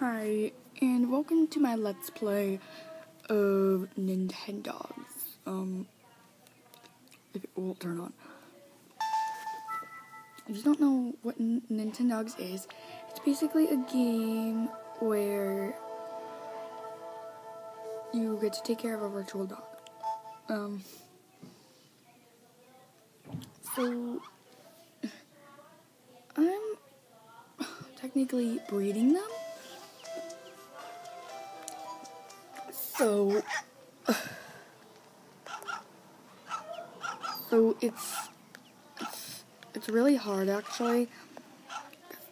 Hi, and welcome to my Let's Play of Nintendogs. Um, if it will turn on. If you don't know what N Nintendogs is, it's basically a game where you get to take care of a virtual dog. Um, so, I'm technically breeding them. So, so it's, it's it's really hard actually.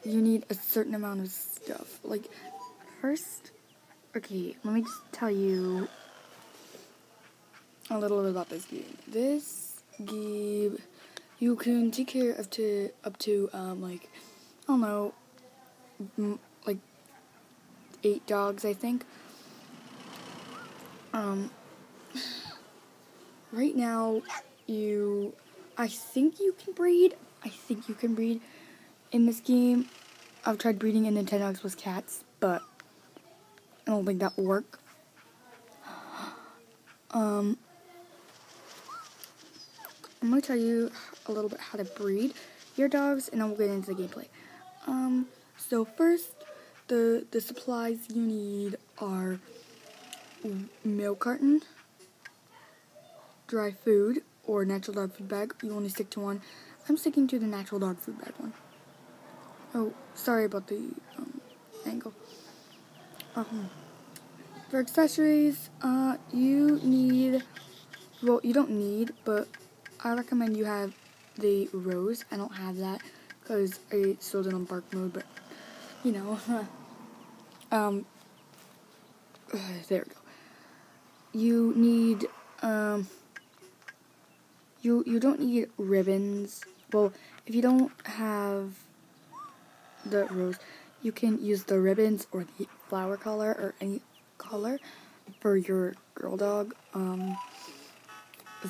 You need a certain amount of stuff. Like, first, okay, let me just tell you a little bit about this game. This game, you can take care of to up to um like I don't know, like eight dogs I think. Um, right now, you, I think you can breed. I think you can breed in this game. I've tried breeding in Nintendogs with cats, but I don't think that will work. Um, I'm gonna tell you a little bit how to breed your dogs, and then we'll get into the gameplay. Um, so first, the the supplies you need are milk carton, dry food, or natural dog food bag. You only stick to one. I'm sticking to the natural dog food bag one. Oh, sorry about the um, angle. Um, for accessories, uh, you need, well, you don't need, but I recommend you have the rose. I don't have that because I sold it on bark mode, but, you know, um, there we go you need um you you don't need ribbons. Well, if you don't have the rose, you can use the ribbons or the flower color or any color for your girl dog. Um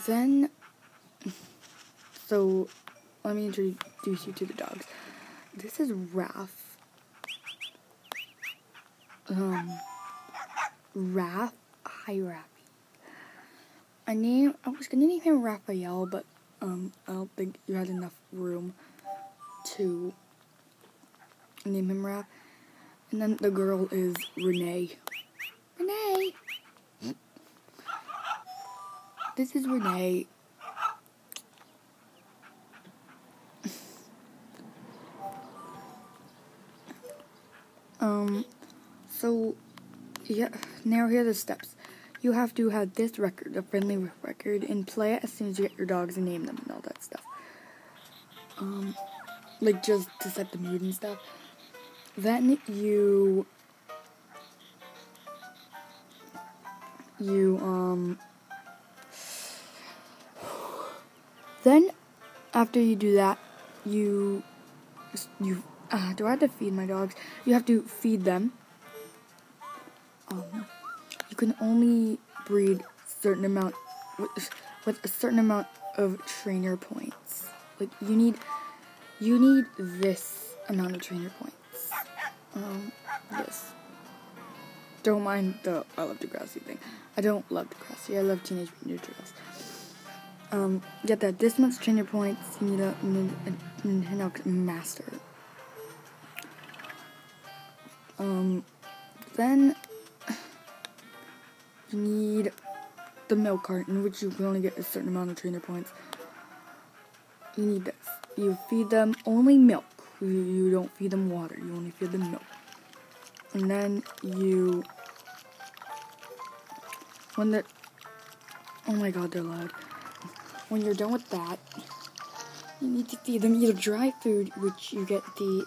then so let me introduce you to the dogs. This is Raph. Um Raph Hi Raph. I name I was gonna name him Raphael, but um I don't think you had enough room to name him Raph. And then the girl is Renee. Renee. This is Renee. um so yeah now here are the steps you have to have this record, a friendly record, and play it as soon as you get your dogs and name them and all that stuff. Um, like just to set the mood and stuff. Then you, you, um, then after you do that, you, you, uh, do I have to feed my dogs? You have to feed them. Um, can only breed certain amount with, with a certain amount of trainer points. Like you need you need this amount of trainer points. Um, this. Don't mind the I love Degrassi thing. I don't love Degrassi. I love Teenage Mutant Ninja Turtles. Um, get that this much trainer points. You need a Nintendo Master. Um, then you need the milk carton, which you can only get a certain amount of trainer points. You need this. You feed them only milk. You, you don't feed them water. You only feed them milk. And then you, when they're, oh my god, they're loud. When you're done with that, you need to feed them either dry food, which you get the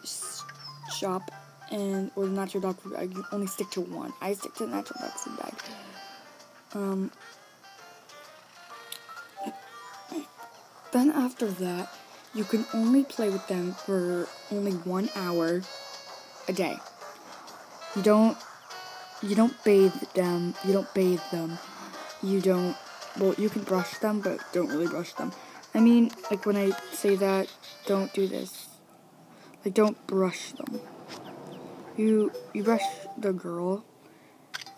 shop, and or the natural dog food bag. You only stick to one. I stick to the natural dog food bag. Um, then after that, you can only play with them for only one hour a day. You don't you don't bathe them. You don't bathe them. You don't well, you can brush them, but don't really brush them. I mean, like when I say that, don't do this. Like don't brush them. you you brush the girl,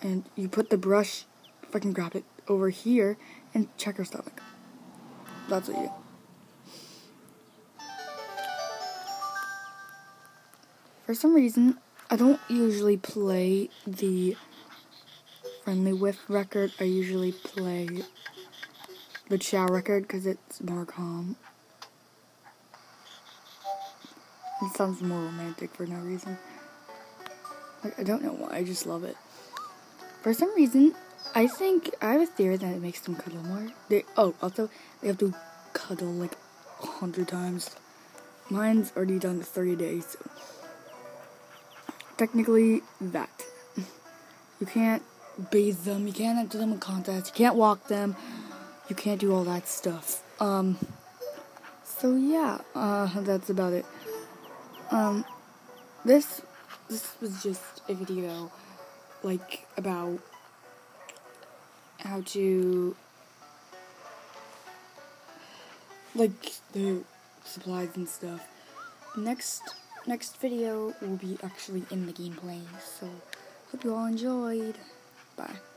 and you put the brush, if I can grab it over here, and check her stomach. That's what you. do. For some reason, I don't usually play the friendly whiff record. I usually play the chow record because it's more calm. It sounds more romantic for no reason. I don't know why, I just love it. For some reason, I think I have a theory that it makes them cuddle more. They oh, also they have to cuddle like a hundred times. Mine's already done 30 days, so technically that. You can't bathe them, you can't enter them in contest, you can't walk them, you can't do all that stuff. Um so yeah, uh that's about it. Um this this was just a video like about how to like the supplies and stuff. Next next video will be actually in the gameplay, so hope you all enjoyed. Bye.